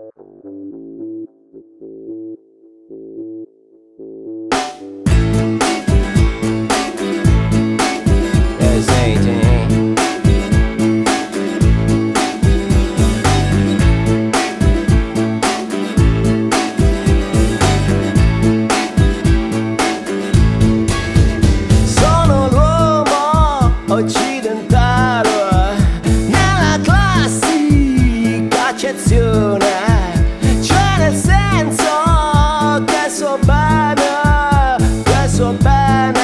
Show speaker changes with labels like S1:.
S1: Thank you. bad.